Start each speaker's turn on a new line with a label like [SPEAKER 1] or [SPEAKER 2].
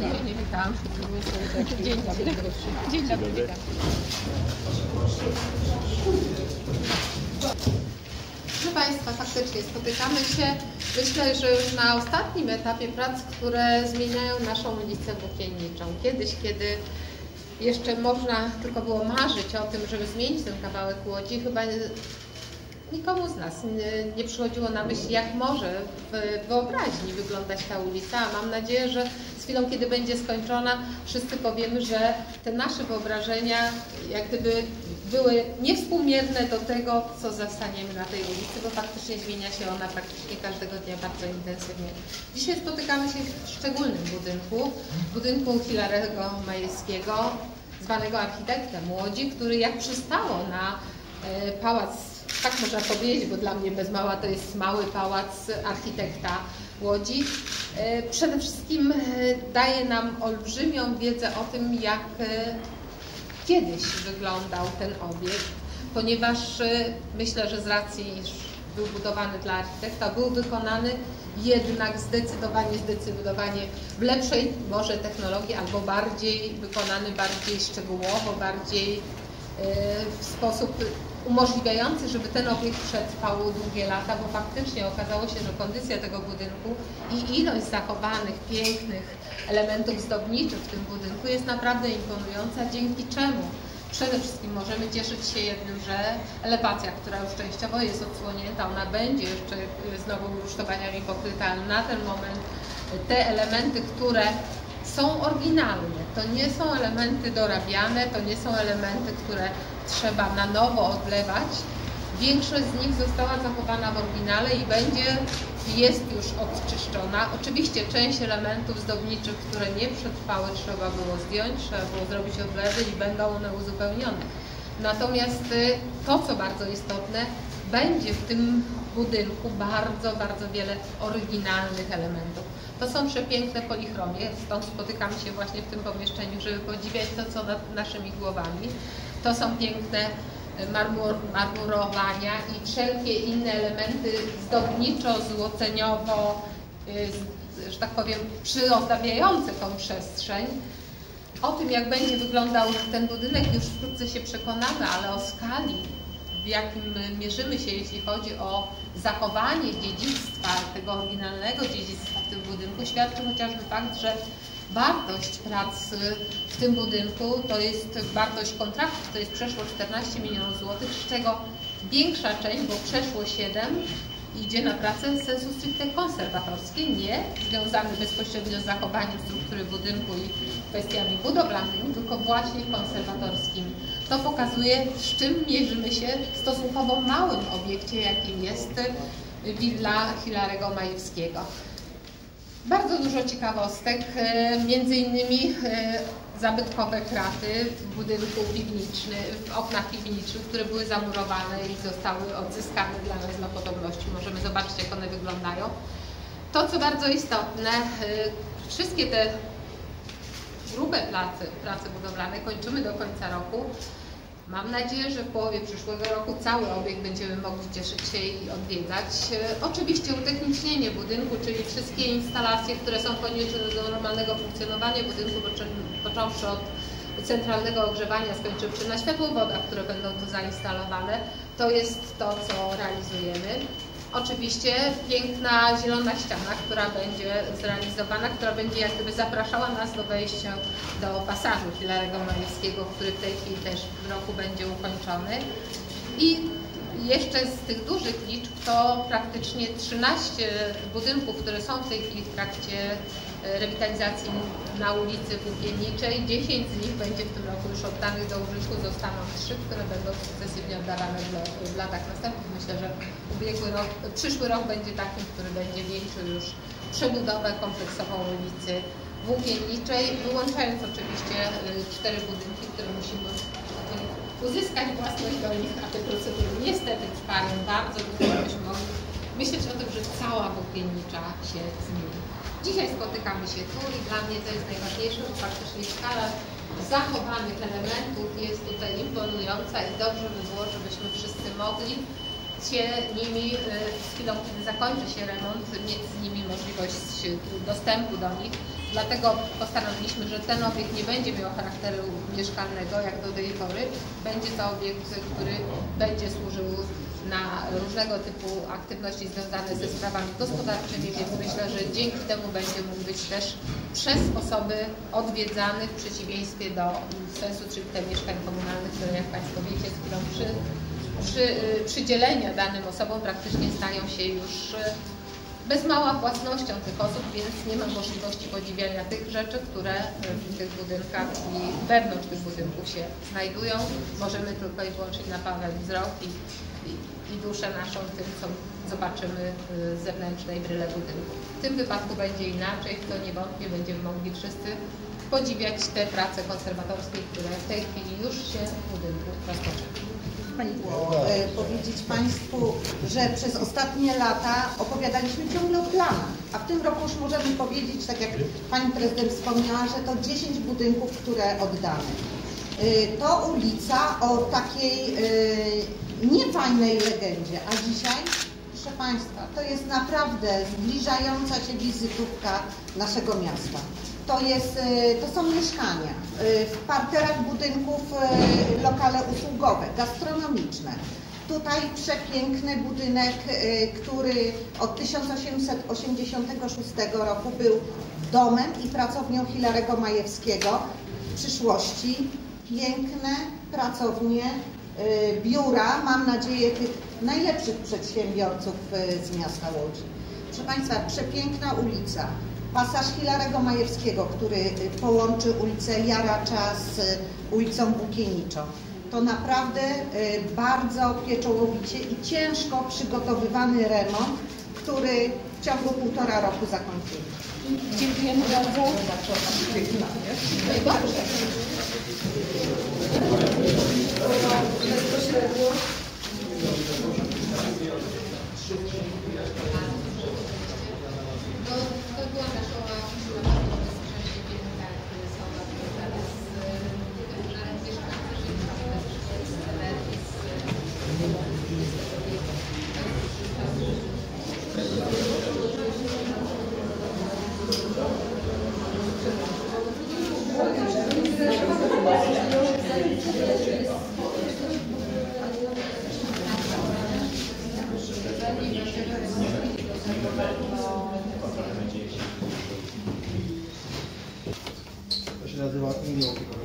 [SPEAKER 1] Nie, nie witam. Dzień dobry.
[SPEAKER 2] Proszę Państwa, faktycznie spotykamy się, myślę, że już na ostatnim etapie prac, które zmieniają naszą ulicę Włókienniczą. Kiedyś, kiedy jeszcze można tylko było marzyć o tym, żeby zmienić ten kawałek Łodzi, chyba nikomu z nas nie, przychodziło na myśl, jak może w wyobraźni wyglądać ta ulica, mam nadzieję, że chwilą, kiedy będzie skończona, wszyscy powiemy, że te nasze wyobrażenia jak gdyby były niewspółmierne do tego, co zastaniemy na tej ulicy, bo faktycznie zmienia się ona praktycznie każdego dnia bardzo intensywnie. Dzisiaj spotykamy się w szczególnym budynku, budynku Hilarego Majewskiego, zwanego architektem Łodzi, który jak przystało na e, pałac, tak można powiedzieć, bo dla mnie bez mała to jest mały pałac architekta Łodzi, przede wszystkim e, daje nam olbrzymią wiedzę o tym, jak kiedyś wyglądał ten obiekt, ponieważ myślę, że z racji, iż był budowany dla architekta, był wykonany jednak zdecydowanie, zdecydowanie w lepszej może technologii albo bardziej wykonany bardziej szczegółowo, bardziej w sposób umożliwiający, żeby ten obiekt przetrwał długie lata, bo faktycznie okazało się, że kondycja tego budynku i ilość zachowanych, pięknych elementów zdobniczych w tym budynku jest naprawdę imponująca, dzięki czemu przede wszystkim możemy cieszyć się jednym, że elewacja, która już częściowo jest odsłonięta, ona będzie jeszcze znowu rusztowaniami pokryta, ale na ten moment te elementy, które są oryginalne, to nie są elementy dorabiane, to nie są elementy, które trzeba na nowo odlewać. Większość z nich została zachowana w oryginale i będzie, jest już odczyszczona. Oczywiście część elementów zdobniczych, które nie przetrwały, trzeba było zdjąć, trzeba było zrobić odlewy i będą one uzupełnione. Natomiast y, to, co bardzo istotne, będzie w tym budynku bardzo, bardzo wiele oryginalnych elementów. To są przepiękne polichromie, stąd spotykamy się właśnie w tym pomieszczeniu, żeby podziwiać to, co nad naszymi głowami. To są piękne marmur, marmurowania i wszelkie inne elementy zdobniczo-złoceniowo, y, że tak powiem, przyozdabiające tą przestrzeń. O tym, jak będzie wyglądał ten budynek, już wkrótce się przekonamy, ale o skali, w jakim mierzymy się, jeśli chodzi o zachowanie dziedzictwa, tego oryginalnego dziedzictwa w tym budynku, świadczy chociażby fakt, że wartość prac w tym budynku to jest wartość kontraktów, to jest przeszło 14 milionów złotych, z czego większa część, bo przeszło 7, idzie na pracę sensu stricte konserwatorskie, nie związane bezpośrednio z zachowaniem struktury budynku i kwestiami budowlanymi, tylko właśnie konserwatorskim. To pokazuje, z czym mierzymy się w stosunkowo małym obiekcie, jakim jest willa Hilarego Majewskiego. Bardzo dużo ciekawostek, e, między innymi e, zabytkowe kraty w budynku piwniczny, w oknach piwniczych, które były zamurowane i zostały odzyskane dla nas dla podobności. Możemy zobaczyć, jak one wyglądają. To, co bardzo istotne, e, wszystkie te grube prace, prace budowlane kończymy do końca roku. Mam nadzieję, że w połowie przyszłego roku cały obiekt będziemy mogli cieszyć się i odwiedzać. E, oczywiście utechnicznienie budynku, czyli wszystkie instalacje, które są konieczne do normalnego funkcjonowania budynku, począwszy od centralnego ogrzewania, skończywszy na światłowodach, które będą tu zainstalowane, to jest to, co realizujemy. Oczywiście piękna zielona ściana, która będzie zrealizowana, która będzie jak gdyby zapraszała nas do wejścia do pasażu Hilarego Majewskiego, który w tej chwili też w roku będzie ukończony. I jeszcze z tych dużych liczb to praktycznie 13 budynków, które są w tej chwili w trakcie e, rewitalizacji na ulicy Włókienniczej. 10 z nich będzie w tym roku już oddanych do użytku, zostaną 3, które będą sukcesywnie oddawane w, w latach następnych. Myślę, że ubiegły rok, przyszły rok będzie takim, który będzie większy już przebudowę kompleksową ulicy Włókienniczej, wyłączając oczywiście e, cztery budynki, które musimy uzyskać własność do nich, a te procedury niestety trwają bardzo długo, byśmy mogli myśleć o tym, że cała Włókiennicza się zmieni. Dzisiaj spotykamy się tu i dla mnie to jest najważniejsze, że faktycznie skala zachowanych elementów jest tutaj imponująca i dobrze by było, żebyśmy wszyscy mogli się nimi y, z chwilą, kiedy zakończy się remont, mieć z nimi możliwość dostępu do nich. Dlatego postanowiliśmy, że ten obiekt nie będzie miał charakteru mieszkalnego jak do tej pory. Będzie to obiekt, który będzie służył na różnego typu aktywności związane ze sprawami gospodarczymi, więc myślę, że dzięki temu będzie mógł być też przez osoby odwiedzany w przeciwieństwie do sensu stricte mieszkań komunalnych, które jak Państwo wiecie z chwilą przy, przy, y, przydzielenia danym osobom praktycznie stają się już y, bez mała własnością tych osób, więc nie ma możliwości podziwiania tych rzeczy, które w tych budynkach i wewnątrz tych budynków się znajdują. Możemy tylko i wyłącznie napawać wzrok i, i, i duszę naszą tym, co zobaczymy z zewnętrznej bryle budynku. W tym wypadku będzie inaczej, to niewątpliwie będziemy mogli wszyscy podziwiać te prace konserwatorskie, które w tej chwili już się w budynku rozpoczęły.
[SPEAKER 3] Pani e, powiedzieć Państwu, że przez ostatnie lata opowiadaliśmy ciągle o planach, a w tym roku już możemy powiedzieć, tak jak Pani Prezydent wspomniała, że to 10 budynków, które oddamy. E, to ulica o takiej e, niefajnej legendzie, a dzisiaj, proszę Państwa, to jest naprawdę zbliżająca się wizytówka naszego miasta to, jest, y, to są mieszkania. Y, w parterach budynków y, lokale usługowe, gastronomiczne. Tutaj przepiękny budynek, który od 1886 roku był domem i pracownią Hilarego Majewskiego. W przyszłości piękne pracownie, biura, mam nadzieję, tych najlepszych przedsiębiorców z miasta Łodzi. Proszę Państwa, przepiękna ulica, Pasaż Hilarego Majewskiego, który y, połączy ulicę Jaracza z y, ulicą Bukieniczą. To naprawdę y, bardzo pieczołowicie i ciężko przygotowywany remont, który w ciągu półtora roku zakończymy.
[SPEAKER 1] Dziękujemy bardzo. Dobrze. அது walking okay